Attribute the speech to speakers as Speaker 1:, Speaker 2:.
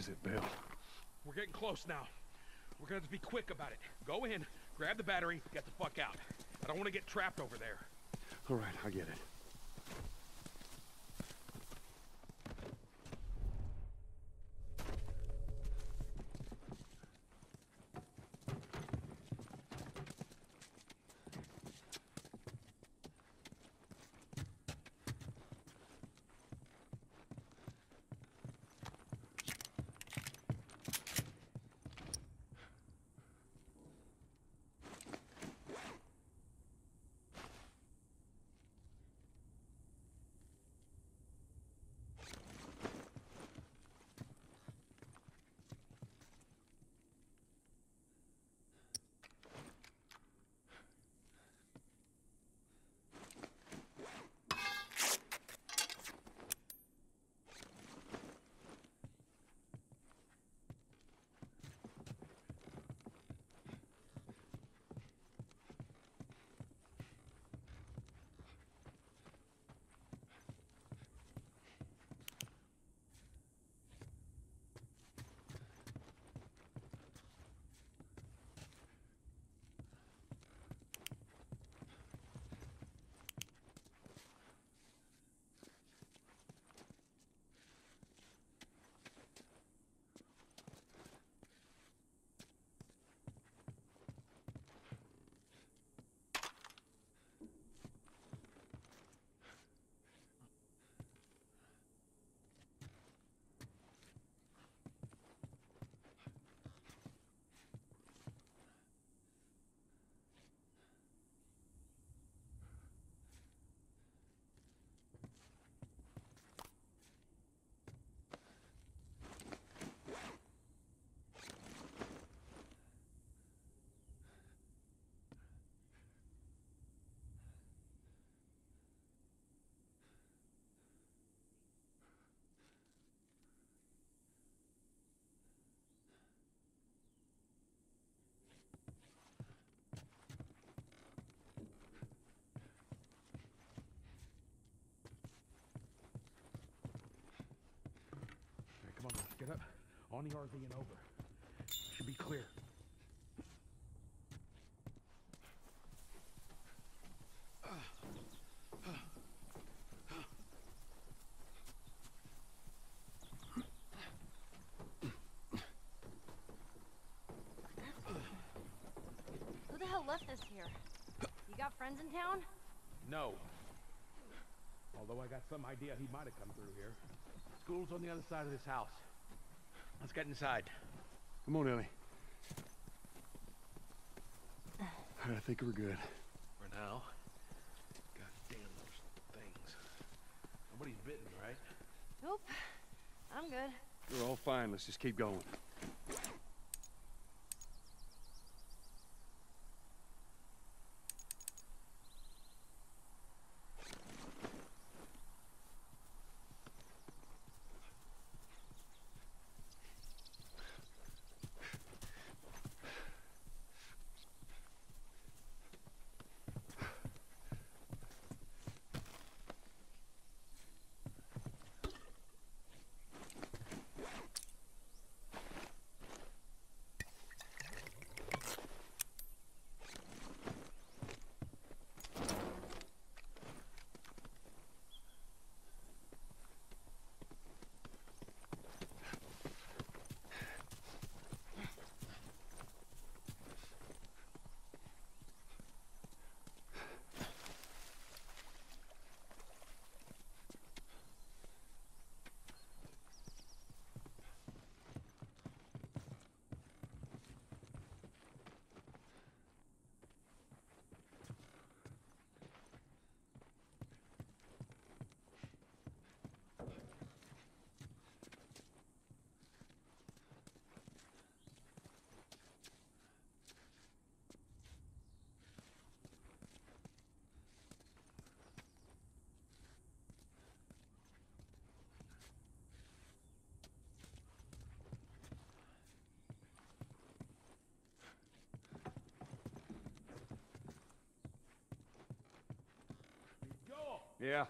Speaker 1: is it, Bill?
Speaker 2: We're getting close now. We're gonna have to be quick about it. Go in, grab the battery, get the fuck out. I don't want to get trapped over there.
Speaker 1: All right, I get it.
Speaker 2: Get up. On the RV and over. Should be clear.
Speaker 3: Who the hell left this here? You got friends in town?
Speaker 2: No. Although I got some idea he might have come through here. School's on the other side of this house. Let's get inside.
Speaker 1: Come on, Ellie. Uh. All right, I think we're good.
Speaker 2: For now. God damn those things. Nobody's bitten, right?
Speaker 3: Nope. I'm good.
Speaker 1: We're all fine. Let's just keep going. Yeah,